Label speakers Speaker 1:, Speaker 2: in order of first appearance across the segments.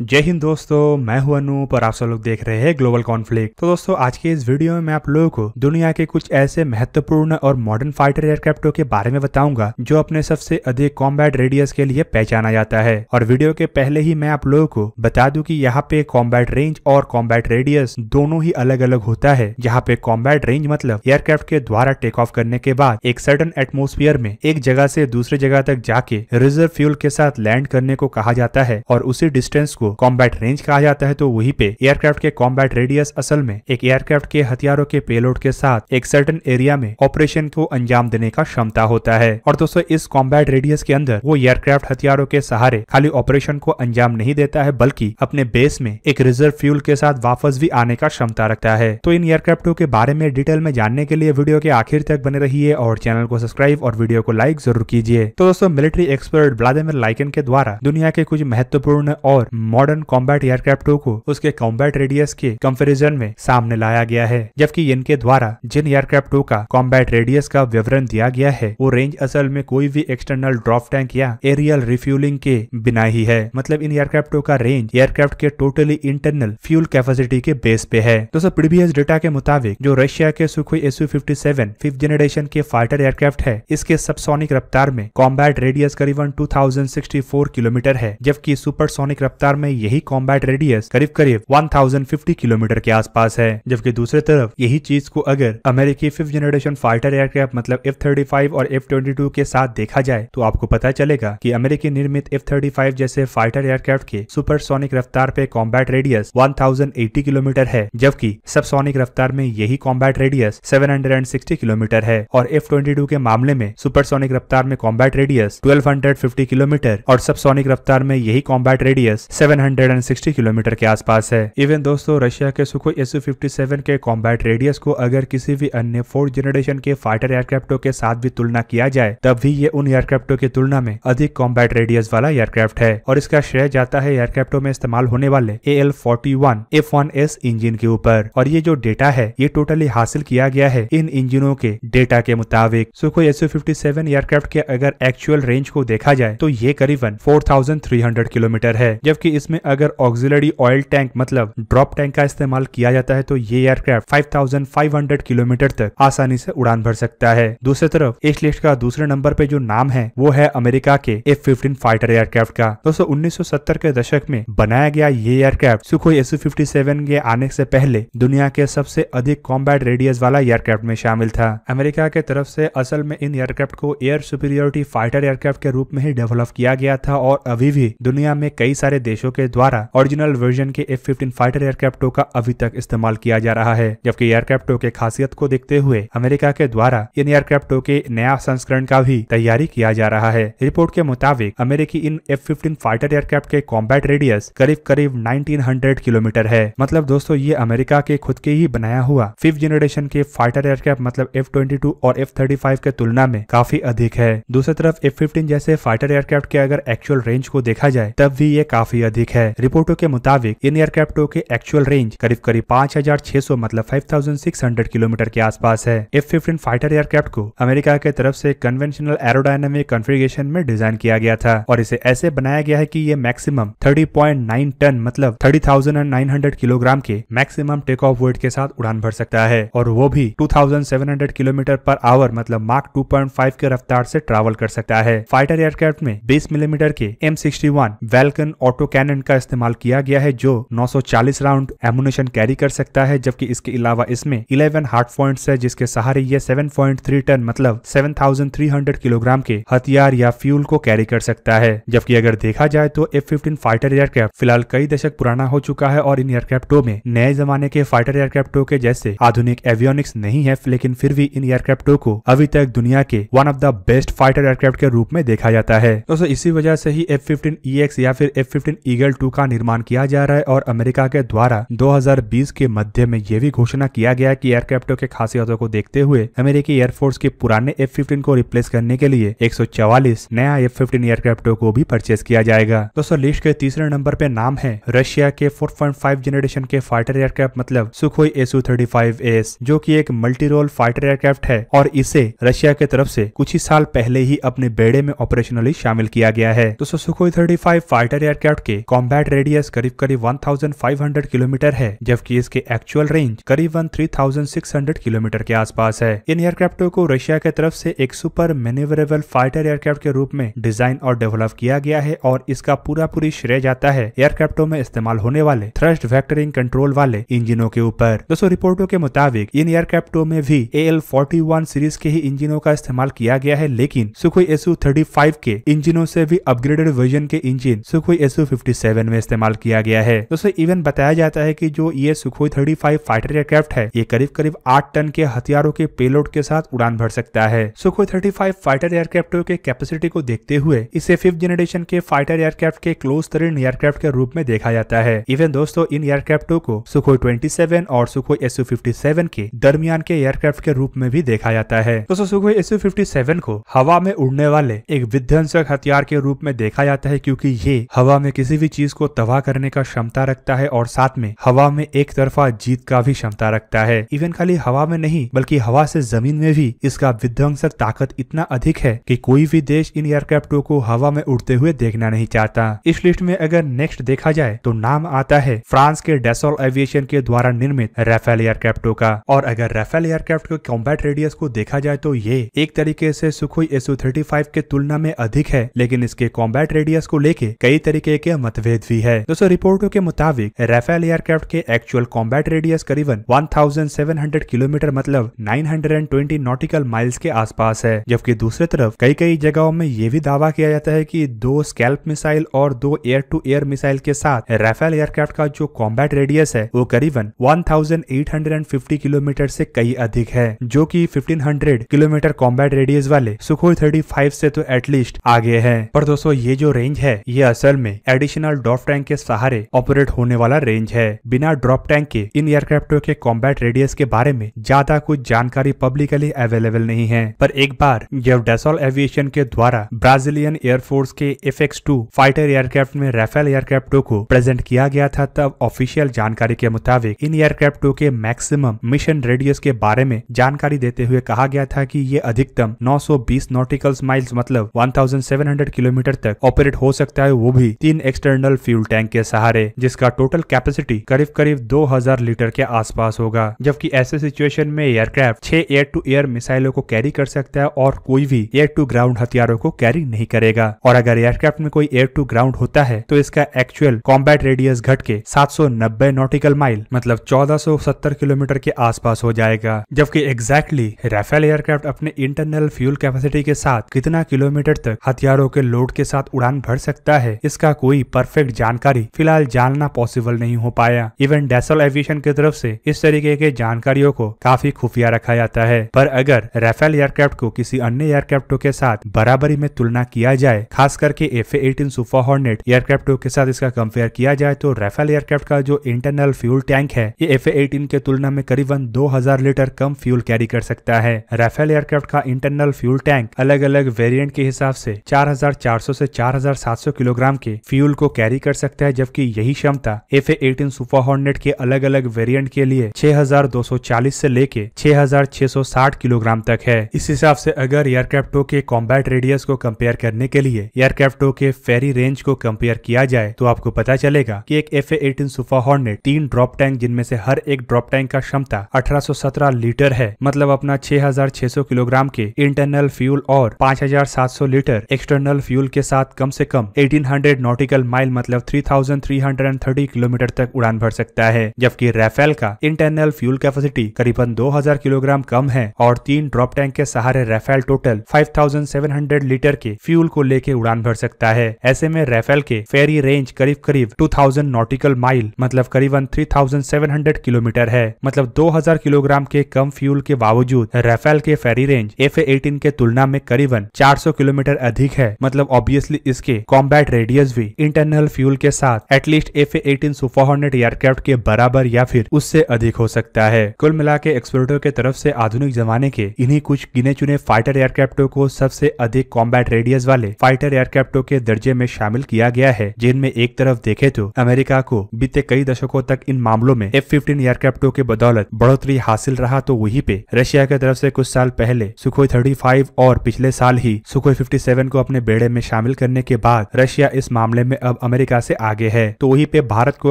Speaker 1: जय हिंद दोस्तों, मैं हूँ अनूप और आप सब लोग देख रहे हैं ग्लोबल कॉन्फ्लिक्ट तो दोस्तों, आज के इस वीडियो में मैं आप लोगों को दुनिया के कुछ ऐसे महत्वपूर्ण और मॉडर्न फाइटर एयरक्राफ्टों के बारे में बताऊँगा, जो अपने सबसे अधिक कॉम्बैट रेडियस के लिए पहचाना जाता है। और वीडियो के पहले ही मैं आप लोगों को बता दूँ की यहाँ पे कॉम्बैट रेंज और कॉम्बैट रेडियस दोनों ही अलग अलग होता है। जहाँ पे कॉम्बैट रेंज मतलब एयरक्राफ्ट के द्वारा टेक ऑफ़ करने के बाद एक सर्टन एटमोस्फियर में एक जगह से दूसरी जगह तक जाके रिज़र्व फ्यूल के साथ लैंड करने को कहा जाता है और उसी डिस्टेंस को कॉम्बैट रेंज कहा जाता है तो वहीं पे एयरक्राफ्ट के कॉम्बैट रेडियस असल में एक एयरक्राफ्ट के हथियारों के पेलोड के साथ एक सर्टन एरिया में ऑपरेशन को अंजाम देने का क्षमता होता है। और दोस्तों, इस कॉम्बैट रेडियस के अंदर वो एयरक्राफ्ट हथियारों के सहारे खाली ऑपरेशन को अंजाम नहीं देता है, बल्कि अपने बेस में एक रिज़र्व फ्यूल के साथ वापस भी आने का क्षमता रखता है। तो इन एयरक्राफ्टों के बारे में डिटेल में जानने के लिए वीडियो के आखिर तक बने रहिए और चैनल को सब्सक्राइब और वीडियो को लाइक ज़रूर कीजिए। तो दोस्तों मिलिट्री एक्सपर्ट व्लादिमिर लाइकन के द्वारा दुनिया के कुछ महत्वपूर्ण और मॉडर्न कॉम्बैट एयरक्राफ्टों को उसके कॉम्बैट रेडियस के कंपेरिजन में सामने लाया गया है, जबकि इनके द्वारा जिन एयरक्राफ्टों का कॉम्बैट रेडियस का विवरण दिया गया है, वो रेंज असल में कोई भी एक्सटर्नल ड्रॉप टैंक या एरियल रिफ्यूलिंग के बिना ही है। मतलब इन एयरक्राफ्टों का रेंज एयरक्राफ्ट के टोटली इंटरनल फ्यूल कैपेसिटी के बेस पे है। दोस्तों प्रीवियस डेटा के मुताबिक जो रशिया के Sukhoi SU fifty seven fifth generation के फाइटर एयरक्राफ्ट है, इसके सबसोनिक रफ्तार में कॉम्बैट रेडियस करीबन 2064 किलोमीटर है, जबकि सुपरसोनिक रफ्तार में यही कॉम्बैट रेडियस करीब करीब 1050 किलोमीटर के आसपास है। जबकि दूसरी तरफ़ यही चीज़ को अगर अमेरिकी फिफ्थ जनरेशन फाइटर एयरक्राफ्ट मतलब एफ़ थर्टी फाइव और एफ़ ट्वेंटी टू के साथ देखा जाए तो आपको पता चलेगा की अमेरिकी निर्मित एफ़ थर्टी फाइव जैसे फाइटर एयरक्राफ्ट के सुपरसोनिक रफ्तार पे कॉम्बैट रेडियस 1080 किलोमीटर है, जबकि सबसोनिक रफ्तार में यही कॉम्बैट रेडियस 760 किलोमीटर है और एफ़ ट्वेंटी के मामले में सुपरसोनिक रफ्तार में कॉम्बैट रेडियस 1250 किलोमीटर और सबसोनिक रफ्तार में यही कॉम्बैट रेडियस 760 किलोमीटर के आसपास है। इवन दोस्तों, रशिया के सुखो एस के कॉम्बैट रेडियस को अगर किसी भी अन्य फोर्थ जनरेशन के फाइटर एयरक्राफ्टों के साथ भी तुलना किया जाए, तब भी ये उन एयरक्राफ्टों की तुलना में अधिक कॉम्बैट रेडियस वाला एयरक्राफ्ट है। और इसका श्रेय जाता है एयरक्राफ्टों में इस्तेमाल होने वाले A L forty one F one S engine के ऊपर। और ये जो डेटा है, ये टोटली हासिल किया गया है इन इंजिनों के डेटा के मुताबिक। सुखो एस एयरक्राफ्ट के अगर एक्चुअल रेंज को देखा जाए तो ये करीबन 4300 किलोमीटर है, जबकि इसमें अगर ऑक्सिलरी ऑयल टैंक मतलब ड्रॉप टैंक का इस्तेमाल किया जाता है तो ये एयरक्राफ्ट 5500 किलोमीटर तक आसानी से उड़ान भर सकता है। दूसरी तरफ़, इस लिस्ट का दूसरे नंबर पे जो नाम है, वो है अमेरिका के एफ़ फिफ्टीन फाइटर एयरक्राफ्ट का दोस्तों उन्नीस के दशक में बनाया गया ये एयरक्राफ्ट सुखोई एस के आने से पहले दुनिया के सबसे अधिक कॉम्बैट रेडियस वाला एयरक्राफ्ट में शामिल था। अमेरिका के तरफ़ से असल में इन एयरक्राफ्ट को एयर सुपीरियोरिटी फाइटर एयरक्राफ्ट के रूप में ही डेवलप किया गया था, और अभी भी दुनिया में कई सारे देशों के द्वारा ओरिजिनल वर्जन के एफ़ फिफ्टीन फाइटर एयरक्राफ्टों का अभी तक इस्तेमाल किया जा रहा है, जबकि एयरक्राफ्टों के खासियत को देखते हुए अमेरिका के द्वारा इन एयरक्राफ्टों के नया संस्करण का भी तैयारी किया जा रहा है। रिपोर्ट के मुताबिक, अमेरिकी इन एफ़ फिफ्टीन फाइटर एयरक्राफ्ट के कॉम्बैट रेडियस करीब करीब 1900 किलोमीटर है। मतलब दोस्तों, ये अमेरिका के खुद के ही बनाया हुआ फिफ्थ जनरेशन के फाइटर एयरक्राफ्ट मतलब एफ़ ट्वेंटी टू और एफ़ थर्टी फाइव के तुलना में काफ़ी अधिक है। दूसरी तरफ़ एफ़ फिफ्टीन जैसे फाइटर एयरक्राफ्ट के अगर एक्चुअल रेंज को देखा जाए, तब भी ये काफ़ी अधिक है। रिपोर्टों के मुताबिक इन एयरक्राफ्टों के एक्चुअल रेंज करीब करीब पाँच हज़ार छह सौ मतलब five thousand six hundred kilometre के आसपास है। एफ़ फिफ्टीन फाइटर एयरक्राफ्ट को अमेरिका के तरफ़ से कन्वेंशनल एरोडायनामिक कॉन्फ़िगरेशन में डिज़ाइन किया गया था और इसे ऐसे बनाया गया है कि ये मैक्सिमम 30.9 टन मतलब 30,900 किलोग्राम के मैक्सिमम टेक ऑफ़ वेट के साथ उड़ान भर सकता है और वो भी 2,700 किलोमीटर पर आवर मतलब मार्क 2.5 के रफ्तार से ट्रैवल कर सकता है। फाइटर एयरक्राफ्ट में 20 मिलीमीटर के M sixty one Vulcan auto cannon का इस्तेमाल किया गया है जो 940 राउंड एमुनेशन कैरी कर सकता है जबकि इसके अलावा इसमें 11 हार्ट पॉइंट्स है जिसके सहारे ये 7.3 टन मतलब 7,300 किलोग्राम के हथियार या फ्यूल को कैरी कर सकता है। जबकि अगर देखा जाए तो एफ़ फिफ्टीन फाइटर एयरक्राफ्ट फ़िलहाल कई दशक पुराना हो चुका है और इन एयरक्राफ्टों में नए जमाने के फाइटर एयरक्राफ्टों के जैसे आधुनिक एवियोनिक्स नहीं है लेकिन फिर भी इन एयरक्राफ्टों को अभी तक दुनिया के one of the best fighter aircraft के रूप में देखा जाता है। दोस्तों इसी वजह से ही एफ़ फिफ्टीन या फिर एफ़ फिफ्टीन ईगल टू का निर्माण किया जा रहा है और अमेरिका के द्वारा 2020 के मध्य में यह भी घोषणा किया गया कि एयरक्राफ्टों के खासियतों को देखते हुए अमेरिकी एयरफोर्स के पुराने एफ़ फिफ्टीन को रिप्लेस करने के लिए 144 नया एफ़ फिफ्टीन एयरक्राफ्टों को भी परचेज किया जाएगा। दोस्तों, लिस्ट के तीसरे नंबर पे नाम है रशिया के 4.5 जनरेशन के फाइटर एयरक्राफ्ट मतलब सुखोई एसु थर्टी एस जो की एक मल्टी रोल फाइटर एयरक्राफ्ट है और इसे रशिया के तरफ़ से कुछ ही साल पहले ही अपने बेड़े में ऑपरेशनली शामिल किया गया है। दोस्तों, सुखोई थर्टी फाइटर एयरक्राफ्ट के कॉम्बैट रेडियस करीब करीब 1500 किलोमीटर है, जबकि इसके एक्चुअल रेंज करीबन 3600 किलोमीटर के आसपास है। इन एयरक्राफ्टों को रशिया की तरफ़ से एक सुपर मेनेवरेबल फाइटर एयरक्राफ्ट के रूप में डिज़ाइन और डेवलप किया गया है और इसका पूरा पूरी श्रेय जाता है एयरक्राफ्टों में इस्तेमाल होने वाले थ्रस्ट वैक्टरिंग कंट्रोल वाले इंजनों के ऊपर। दोस्तों, रिपोर्टों के मुताबिक इन एयरक्राफ्टों में भी ए एल सीरीज़ के ही इंजनों का इस्तेमाल किया गया है, लेकिन सुखोई एसू थर्टी के इंजनों से भी अपग्रेडेड वर्जन के इंजन सुखोई एसु फिफ्टी में इस्तेमाल किया गया है। दोस्तों इवन बताया जाता है कि जो ये Sukhoi thirty five fighter aircraft है, ये करीब करीब आठ टन के हथियारों के पेलोड के साथ उड़ान भर सकता है। सुखोई थर्टी फाइव फाइटर एयरक्राफ्टों के कैपेसिटी को देखते हुए, इसे फिफ्थ जनरेशन के फाइटर एयरक्राफ्ट के क्लोज तरीन एयरक्राफ्ट के रूप में देखा जाता है। इवन दोस्तों, इन एयरक्राफ्टों को सुखोई ट्वेंटी और सुखोई एसु फिफ्टी के दरमियान के एयरक्राफ्ट के रूप में भी देखा जाता है। दोस्तों सुखोई एसु फिफ्टी को हवा में उड़ने वाले एक विध्वंसक हथियार के रूप में देखा जाता है, क्योंकि ये हवा में किसी भी चीज़ को तबाह करने का क्षमता रखता है और साथ में हवा में एक तरफा जीत का भी क्षमता रखता है। इवन खाली हवा में नहीं, बल्कि हवा से ज़मीन में भी इसका विध्वंसक ताकत इतना अधिक है कि कोई भी देश इन एयरक्राफ्टों को हवा में उड़ते हुए देखना नहीं चाहता। इस लिस्ट में अगर नेक्स्ट देखा जाए तो नाम आता है फ्रांस के डेसोल एविएशन के द्वारा निर्मित राफेल एयरक्राफ्टों का। और अगर राफेल एयरक्राफ्ट के कॉम्बैट रेडियस को देखा जाए तो ये एक तरीके से सुखोई एसओ थर्टी के तुलना में अधिक है, लेकिन इसके कॉम्बैट रेडियस को लेके कई तरीके के मतभेद भी है। दोस्तों रिपोर्टों के मुताबिक, राफेल एयरक्राफ्ट के एक्चुअल कॉम्बैट रेडियस करीबन 1700 किलोमीटर मतलब 920 नॉटिकल माइल्स के आसपास है। जबकि दूसरी तरफ़ कई कई जगहों में ये भी दावा किया जाता है कि दो स्कैल्प मिसाइल और दो एयर टू एयर मिसाइल के साथ राफेल एयरक्राफ्ट का जो कॉम्बैट रेडियस है, वो करीबन 1850 किलोमीटर से कई अधिक है, जो कि 1500 किलोमीटर कॉम्बैट रेडियस वाले सुखोई 35 से तो एटलीस्ट आगे है। पर दोस्तों, ये जो रेंज है, ये असल में एडिशनल ड्रॉप टैंक के सहारे ऑपरेट होने वाला रेंज है। बिना ड्रॉप टैंक के इन एयरक्राफ्टों के कॉम्बैट रेडियस के बारे में ज़्यादा कुछ जानकारी पब्लिकली अवेलेबल नहीं है। पर एक बार जब डेसोल एविएशन के द्वारा ब्राजीलियन एयरफोर्स के F X two fighter aircraft में राफेल एयरक्राफ्टों को प्रेजेंट किया गया था, तब ऑफिशियल जानकारी के मुताबिक इन एयरक्राफ्टों के मैक्सिमम मिशन रेडियस के बारे में जानकारी देते हुए कहा गया था कि ये अधिकतम 920 नॉटिकल्स माइल्स मतलब 1700 किलोमीटर तक ऑपरेट हो सकता है। वो भी तीन एक्सटर्नल फ्यूल टैंक के सहारे, जिसका टोटल कैपेसिटी करीब करीब 2000 लीटर के आसपास होगा, जबकि ऐसे सिचुएशन में एयरक्राफ्ट छह एयर टू एयर मिसाइलों को कैरी कर सकता है और कोई भी एयर टू ग्राउंड हथियारों को कैरी नहीं करेगा। और अगर एयरक्राफ्ट में कोई एयर टू ग्राउंड होता है तो इसका एक्चुअल कॉम्बैट रेडियस घट के 790 नॉटिकल माइल मतलब 1470 किलोमीटर के आसपास हो जाएगा। जबकि एग्जैक्टली राफेल एयरक्राफ्ट अपने इंटरनल फ्यूल कैपेसिटी के साथ कितना किलोमीटर तक हथियारों के लोड के साथ उड़ान भर सकता है, इसका कोई परफेक्ट जानकारी फ़िलहाल जानना पॉसिबल नहीं हो पाया। इवन डेसल एविएशन की तरफ़ से इस तरीके के जानकारियों को काफ़ी खुफिया रखा जाता है। पर अगर राफेल एयरक्राफ्ट को किसी अन्य एयरक्राफ्टों के साथ बराबरी में तुलना किया जाए, खास करके एफ़ एटीन सुपर हॉर्नेट एयरक्राफ्टों के साथ इसका कंपेयर किया जाए तो राफेल एयरक्राफ्ट का जो इंटरनल फ्यूल टैंक है, ये एफ़ एटीन के तुलना में करीबन 2000 लीटर कम फ्यूल कैरी कर सकता है। राफेल एयरक्राफ्ट का इंटरनल फ्यूल टैंक अलग अलग वेरिएंट के हिसाब से 4400 से 4700 किलोग्राम के फ्यूल को कैरी कर सकता है, जबकि यही क्षमता एफ़ एटीन सुपर हॉर्नेट के अलग अलग वेरिएंट के लिए 6240 से लेके 6660 किलोग्राम तक है। इस हिसाब से अगर एयरक्राफ्टों के कॉम्बैट रेडियस को कंपेयर करने के लिए एयरक्राफ्टों के फेरी रेंज को कंपेयर किया जाए तो आपको पता चलेगा कि एक एफ़ एटीन सुपर हॉर्नेट तीन ड्रॉप टैंक जिनमें से हर एक ड्रॉप टैंक का क्षमता 1817 लीटर है मतलब अपना 6600 किलोग्राम के इंटरनल फ्यूल और 5700 लीटर एक्सटर्नल फ्यूल के साथ कम से कम 1800 नॉटिकल माइल मतलब 3330 किलोमीटर तक उड़ान भर सकता है, जबकि राफेल का इंटरनल फ्यूल कैपेसिटी करीबन 2000 किलोग्राम कम है और तीन ड्रॉप टैंक के सहारे राफेल टोटल 5700 लीटर के फ्यूल को लेके उड़ान भर सकता है। ऐसे में राफेल के फेरी रेंज करीब करीब 2000 नॉटिकल माइल मतलब करीबन 3700 किलोमीटर है। मतलब 2000 किलोग्राम के कम फ्यूल के बावजूद राफेल के फेरी रेंज एफ़ एटीन के तुलना में करीबन 400 किलोमीटर अधिक है। मतलब ऑब्वियसली इसके कॉम्बैट रेडियस भी इंटरनल फ्यूल के साथ at least F eighteen Super Hornet aircraft के बराबर या फिर उससे अधिक हो सकता है। कुल मिला के एक्सपर्टों के तरफ़ से आधुनिक जमाने के इन्हीं कुछ गिने चुने फाइटर एयरक्राफ्टों को सबसे अधिक कॉम्बैट रेडियस वाले फाइटर एयरक्राफ्टों के दर्जे में शामिल किया गया है, जिनमें एक तरफ़ देखे तो अमेरिका को बीते कई दशकों तक इन मामलों में एफ़ फिफ्टीन एयरक्राफ्टों के बदौलत बढ़ोतरी हासिल रहा तो वहीं पे रशिया की तरफ़ से कुछ साल पहले सुखोई थर्टी फाइव और पिछले साल ही सुखोई 57 को अपने बेड़े में शामिल करने के बाद रशिया इस मामले में अब अमेरिका से आगे है। तो वही पे भारत को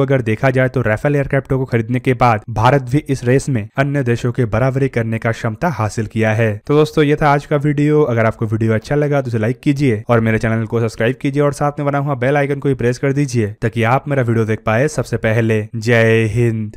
Speaker 1: अगर देखा जाए तो राफेल एयरक्राफ्टों को खरीदने के बाद भारत भी इस रेस में अन्य देशों के बराबरी करने का क्षमता हासिल किया है। तो दोस्तों, ये था आज का वीडियो। अगर आपको वीडियो अच्छा लगा तो उसे लाइक कीजिए और मेरे चैनल को सब्सक्राइब कीजिए और साथ में बना हुआ बेल आइकन को भी प्रेस कर दीजिए ताकि आप मेरा वीडियो देख पाए सबसे पहले। जय हिंद।